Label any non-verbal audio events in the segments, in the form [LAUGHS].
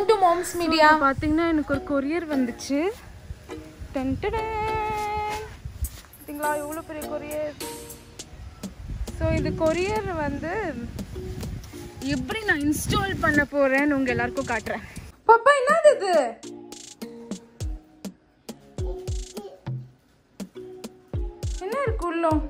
Welcome to moms media. பார்த்தீங்கன்னா எனக்கு ஒரு கொரியர் வந்துச்சு. பார்த்தீங்களா எவ்வளோ பெரிய கொரியர் ஸோ இது கொரியர் வந்து எப்படி நான் இன்ஸ்டால் பண்ண போறேன்னு உங்க எல்லாருக்கும் காட்டுறேன். பாப்பா என்னது இது? என்ன இருக்கு உள்ளம்?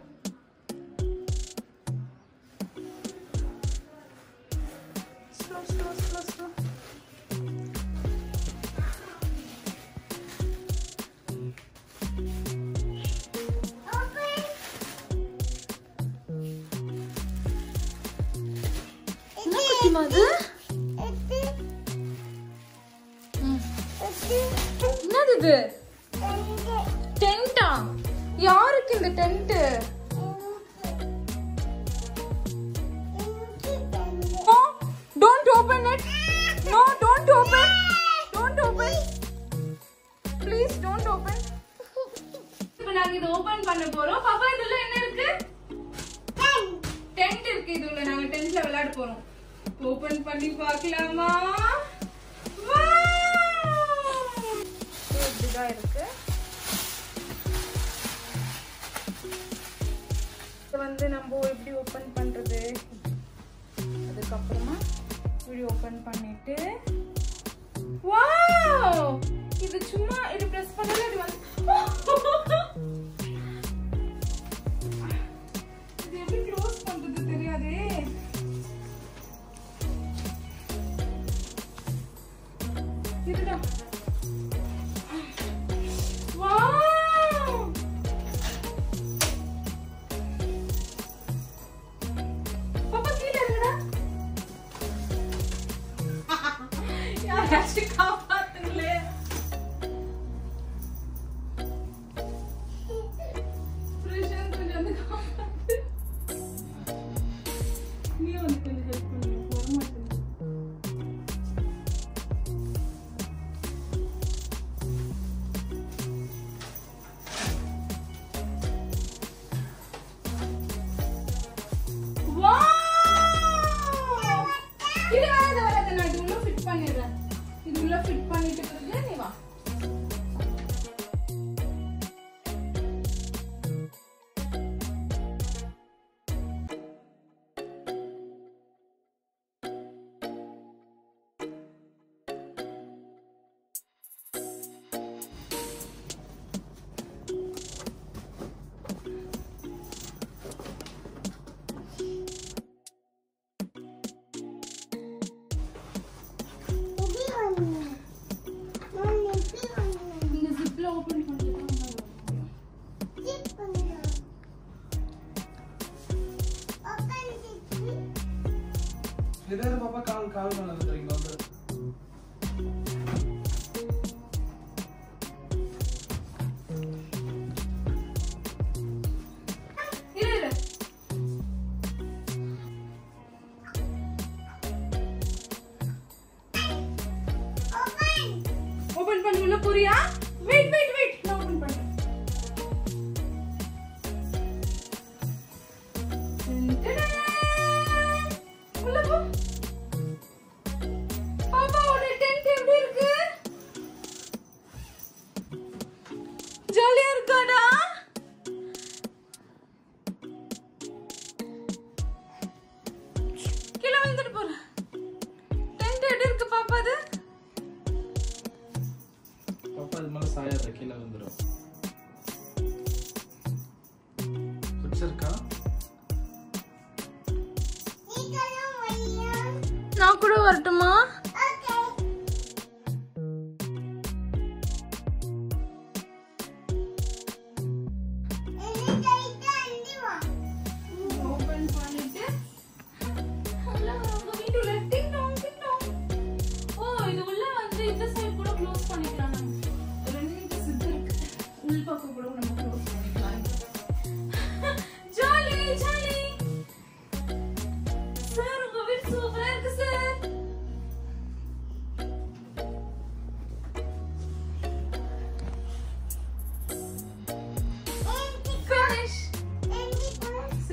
குட்டிமா அது? என்னது இது? டென்ட்டா? யாருக்கு இந்த tent don't open it no don't open don't open please don't open இப்போ நாங்க இத ஓபன் பண்ண போறோம். பாப்பா இதுல என்ன இருக்கு? டென்ட் இருக்கு இதுல நாங்க டென்ட்ல விளையாட போறோம். ஓபன் பண்ணி பார்க்கலாமா? இப்படிதான் இருக்கு. வந்து நம்ம எப்படி ஓபன் பண்றது? அதுக்கப்புறமா இப்படி ஓபன் பண்ணிட்டு. வாவ் இது சும்மா இது பிரஸ் பண்ணல இது வந்து [LAUGHS] இருடா வாவ் இதாரு பாப்பா கால் கால் மேல வந்துறீங்க வந்து. இரு ஓபன் பண்ணி உள்ள வெயிட் வெயிட் கீழே வந்துரும் பிடிச்சிருக்கா? நான் கூட வரட்டுமா?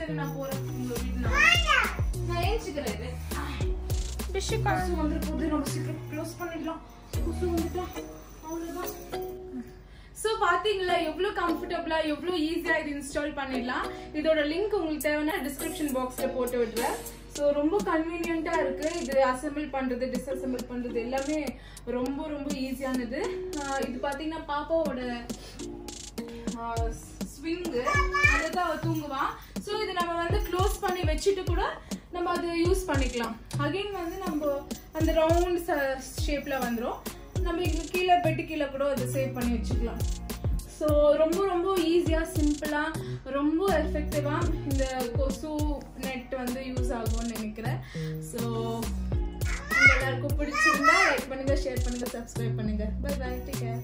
சரி நான் போறேன். உங்க வீட்டுல நான் ஏஞ்சிக்கிறேன். டிஷ்ஷு கொசு வந்துட்டு போகுது நம்ம சீக்கிரம் க்ளோஸ் பண்ணிடலாம். கொசு வந்துட்டோம். அவ்வளோதான் ஸோ பார்த்தீங்களா எவ்வளோ கம்ஃபர்டபுளா எவ்வளோ ஈஸியாக இது இன்ஸ்டால் பண்ணிடலாம். இதோட லிங்க் உங்களுக்கு தேவைன்னா டிஸ்கிரிப்ஷன் பாக்ஸில் போட்டு விடுறேன். ஸோ ரொம்ப கன்வீனியண்ட்டாக இருக்குது இது அசெம்பிள் பண்ணுறது டிஸ்அசெம்பிள் பண்ணுறது எல்லாமே ரொம்ப ரொம்ப ஈஸியானது இது பார்த்தீங்கன்னா பாப்பாவோட ஸ்விங்கு அதை தான் அவள் தூங்குவான் ஸோ இது நம்ம வந்து க்ளோஸ் பண்ணி வச்சுட்டு கூட நம்ம அது யூஸ் பண்ணிக்கலாம். அகைன் வந்து நம்ம அந்த ரவுண்ட் ஷேப்பில் வந்துடும் நம்ம இங்கே கீழே பெட்டு கீழே கூட அதை சேவ் பண்ணி வச்சுக்கலாம். ஸோ ரொம்ப ரொம்ப ஈஸியாக சிம்பிளாக ரொம்ப எஃபெக்டிவாக இந்த கொசு நெட் வந்து யூஸ் ஆகும்னு நினைக்கிறேன். ஸோ எல்லாருக்கும் பிடிச்சிருந்தா லைக் பண்ணுங்கள் ஷேர் பண்ணுங்கள் சப்ஸ்கிரைப் பண்ணுங்கள் பை பை டேக் கேர்